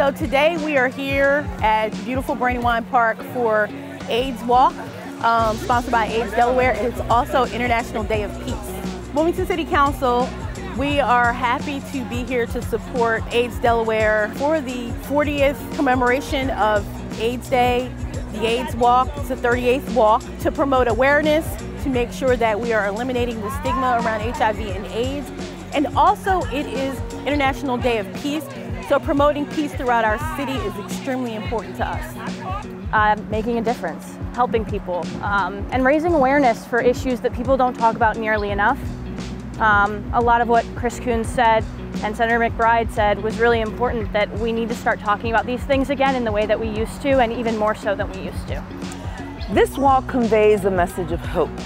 So today we are here at beautiful Brandywine Park for AIDS Walk, um, sponsored by AIDS Delaware. It's also International Day of Peace. Wilmington City Council, we are happy to be here to support AIDS Delaware for the 40th commemoration of AIDS Day, the AIDS Walk. It's the 38th walk to promote awareness, to make sure that we are eliminating the stigma around HIV and AIDS. And also it is International Day of Peace, so promoting peace throughout our city is extremely important to us. Uh, making a difference, helping people, um, and raising awareness for issues that people don't talk about nearly enough. Um, a lot of what Chris Coons said and Senator McBride said was really important that we need to start talking about these things again in the way that we used to and even more so than we used to. This walk conveys a message of hope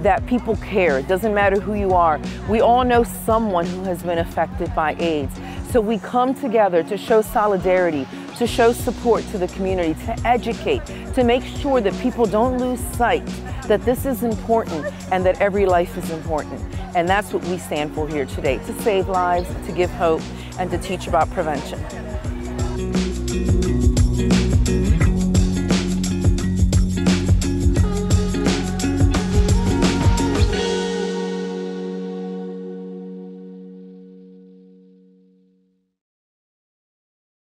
that people care. It doesn't matter who you are. We all know someone who has been affected by AIDS. So we come together to show solidarity, to show support to the community, to educate, to make sure that people don't lose sight that this is important and that every life is important. And that's what we stand for here today, to save lives, to give hope, and to teach about prevention.